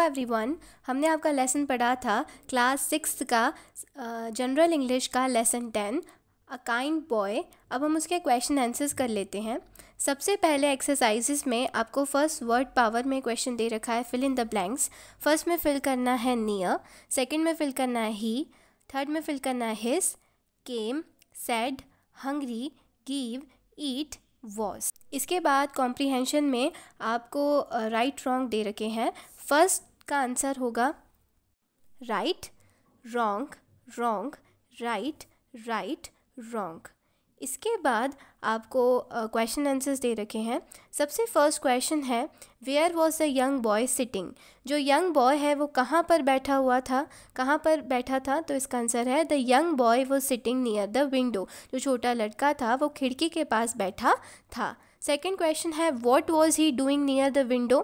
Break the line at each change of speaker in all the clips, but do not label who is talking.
Everyone हमने आपका lesson पढ़ा था क्लास सिक्स का जनरल इंग्लिश का lesson ten a kind boy अब हम उसके क्वेश्चन आंसर्स कर लेते हैं। सबसे पहले एक्सरसाइजेस में आपको फ़र्स्ट वर्ड पावर में क्वेश्चन दे रखा है fill in the blanks first में फिल करना है नियर सेकंड में फिल करना है ही थर्ड में फिल करना है his came said hungry give eat was इसके बाद कॉम्प्रीहेंशन में आपको राइट रॉन्ग दे रखे हैं। फ़र्स्ट का आंसर होगा right wrong wrong right right wrong. इसके बाद आपको क्वेश्चन uh, आंसर्स दे रखे हैं। सबसे फ़र्स्ट क्वेश्चन है where was the young boy sitting जो यंग बॉय है वो कहाँ पर बैठा हुआ था? कहाँ पर बैठा था? तो इसका आंसर है the young boy was sitting near the window जो छोटा लड़का था वो खिड़की के पास बैठा था। सेकेंड क्वेश्चन है what was he doing near the window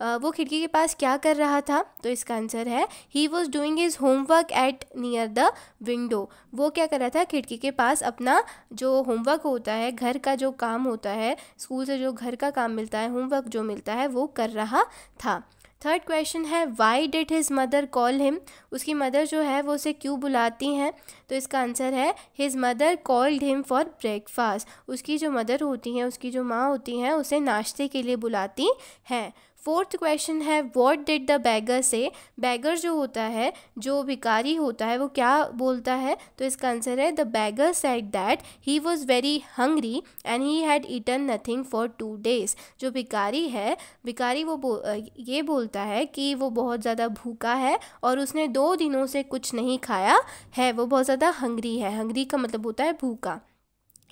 वो खिड़की के पास क्या कर रहा था? तो इसका आंसर है he was doing is homework at near the window वो क्या कर रहा था? खिड़की के पास अपना जो होमवर्क होता है, घर का जो काम होता है स्कूल से जो घर का काम मिलता है होमवर्क जो मिलता है, वो कर रहा था। थर्ड क्वेश्चन है why did his mother call him उसकी मदर जो है, वो उसे क्यों बुलाती हैं? तो इसका आंसर है his mother called him for breakfast उसकी जो मदर होती हैं, उसकी जो माँ होती हैं, उसे नाश्ते के लिए बुलाती हैं। फोर्थ क्वेश्चन है what did the beggar say beggar जो होता है जो भिकारी होता है वो क्या बोलता है? तो इसका आंसर है the beggar said that he was very hungry and he had eaten nothing for two days जो भिकारी है भिकारी वो बो, ये बोलता है कि वो बहुत ज़्यादा भूखा है और उसने दो दिनों से कुछ नहीं खाया है वो बहुत ज़्यादा हंग्री है। हंग्री का मतलब होता है भूखा।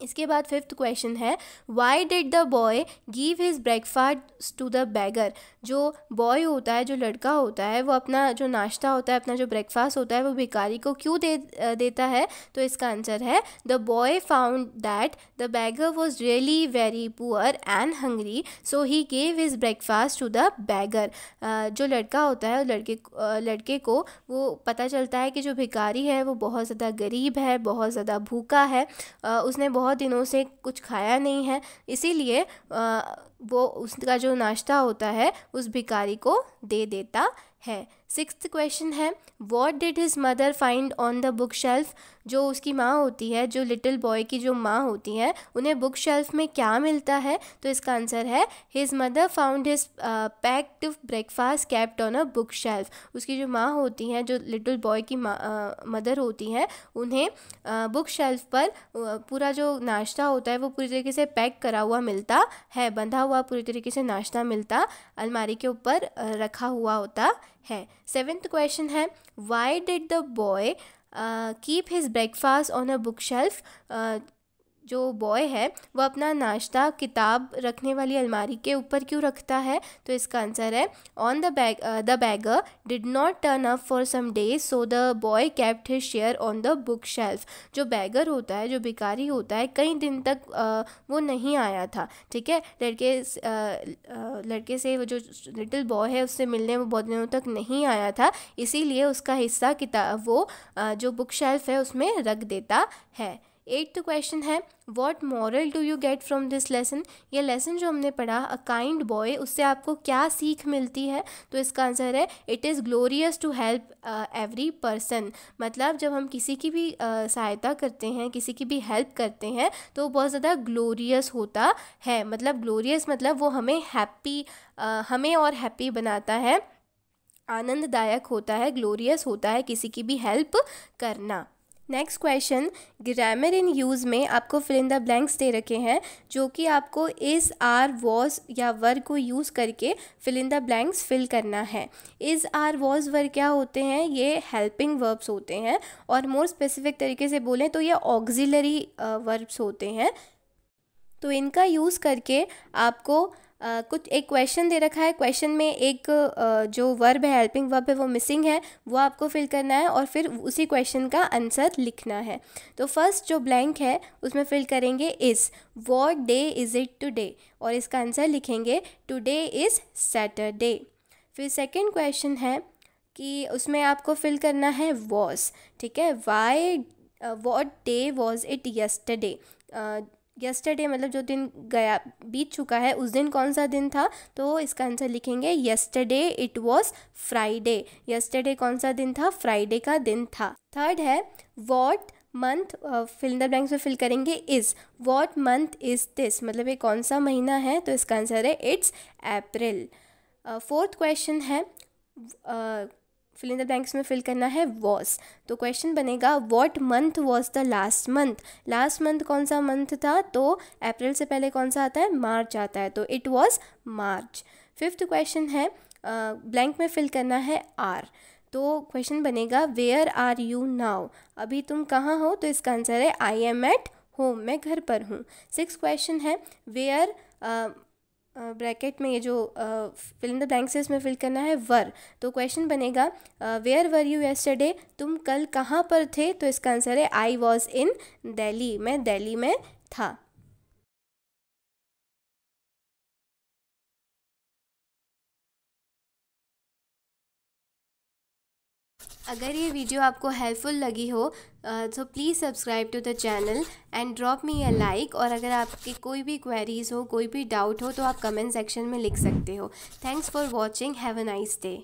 इसके बाद फिफ्थ क्वेश्चन है why did the boy give his breakfast to the beggar जो बॉय होता है, जो लड़का होता है, वो अपना जो नाश्ता होता है, अपना जो ब्रेकफास्ट होता है, वो भिकारी को क्यों दे देता है? तो इसका आंसर है the boy found that the beggar was really very poor and hungry so he gave his breakfast to the beggar जो लड़का होता है, लड़के लड़के को वो पता चलता है कि जो भिकारी है, वो बहुत ज़्यादा गरीब है, बहुत ज़्यादा भूखा है। उसने बहुत बहुत दिनों से कुछ खाया नहीं है इसीलिए वो उसका जो नाश्ता होता है, उस भिकारी को दे देता है। सिक्स क्वेश्चन है what did his mother find on the bookshelf जो उसकी माँ होती है, जो लिटिल बॉय की जो माँ होती है, उन्हें बुक शेल्फ में क्या मिलता है? तो इसका आंसर है his mother found his packed breakfast kept on a bookshelf उसकी जो माँ होती हैं, जो लिटिल बॉय की मदर होती हैं, उन्हें बुक शेल्फ पर पूरा जो नाश्ता होता है, वो पूरी तरीके से पैक करा हुआ मिलता है, बंधा हुआ, पूरी तरीके से नाश्ता मिलता, अलमारी के ऊपर रखा हुआ होता है। सेवेंथ क्वेश्चन है why did the boy keep his breakfast on a bookshelf जो बॉय है वो अपना नाश्ता किताब रखने वाली अलमारी के ऊपर क्यों रखता है? तो इसका आंसर है on the bag the beggar did not turn up for some days so the boy kept his share on the bookshelf जो बैगर होता है जो भिकारी होता है कई दिन तक uh, वो नहीं आया था ठीक है? लड़के uh, लड़के से वो जो लिटिल बॉय है उससे मिलने वो बहुत दिनों तक नहीं आया था इसीलिए उसका हिस्सा किताब वो uh, जो बुक शेल्फ है उसमें रख देता है। एट्थ क्वेश्चन है what moral do you get from this lesson ये लेसन जो हमने पढ़ा अ काइंड बॉय उससे आपको क्या सीख मिलती है? तो इसका आंसर है it is glorious to help every person मतलब जब हम किसी की भी uh, सहायता करते हैं किसी की भी हेल्प करते हैं तो वो बहुत ज़्यादा ग्लोरियस होता है। मतलब ग्लोरियस मतलब वो हमें हैप्पी uh, हमें और हैप्पी बनाता है। आनंददायक होता है ग्लोरियस होता है किसी की भी हेल्प करना। Next question grammar in use में आपको फिल इन द ब्लैंक्स दे रखे हैं, जो कि आपको इज़ आर वॉज़ या वर्ग को यूज़ करके fill in the blanks fill करना है। इज़ आर वॉज़ वर्ग क्या होते हैं? ये हेल्पिंग वर्ब्स होते हैं और मोर स्पेसिफिक तरीके से बोलें तो ये ऑक्जिलरी वर्ब्स होते हैं। तो इनका यूज़ करके आपको कुछ एक क्वेश्चन दे रखा है। क्वेश्चन में एक जो वर्ब है हेल्पिंग वर्ब है, वो मिसिंग है। वो आपको फिल करना है और फिर उसी क्वेश्चन का आंसर लिखना है। तो फ़र्स्ट जो ब्लैंक है, उसमें फिल करेंगे is what day is it today और इसका आंसर लिखेंगे टुडे इज़ सैटरडे फिर सेकेंड क्वेश्चन है कि उसमें आपको फिल करना है वॉज़ ठीक है? Why what day was it yesterday yesterday मतलब जो दिन गया, बीत चुका है, उस दिन कौन सा दिन था? तो इसका आंसर लिखेंगे yesterday it was Friday yesterday कौन सा दिन था? फ्राइडे का दिन था। थर्ड है what month fill the blanks में फिल करेंगे is what month is this मतलब ये कौन सा महीना है? तो इसका आंसर है इट्स अप्रैल फोर्थ क्वेश्चन है फिल इन द ब्लैंक्स में फिल करना है वॉस तो क्वेश्चन बनेगा what month was the last month last month कौन सा मंथ था? तो अप्रैल से पहले कौन सा आता है? मार्च आता है। तो it was March. Fifth question है ब्लैंक uh, में फिल करना है आर तो क्वेश्चन बनेगा वेयर आर यू नाउ अभी तुम कहाँ हो? तो इसका आंसर है आई एम एट होम मैं घर पर हूँ। सिक्स क्वेश्चन है वेयर ब्रैकेट में ये जो फिल इन द ब्लैंक्स है, इसमें फिल करना है वर। तो क्वेश्चन बनेगा वेयर वर यू येस्टरडे तुम कल कहाँ पर थे? तो इसका आंसर है आई वॉज़ इन दिल्ली मैं दिल्ली में था। अगर ये वीडियो आपको हेल्पफुल लगी हो तो please subscribe to the channel and drop me a like और अगर आपकी कोई भी क्वेरीज़ हो, कोई भी डाउट हो तो आप कमेंट सेक्शन में लिख सकते हो। Thanks for watching have a nice day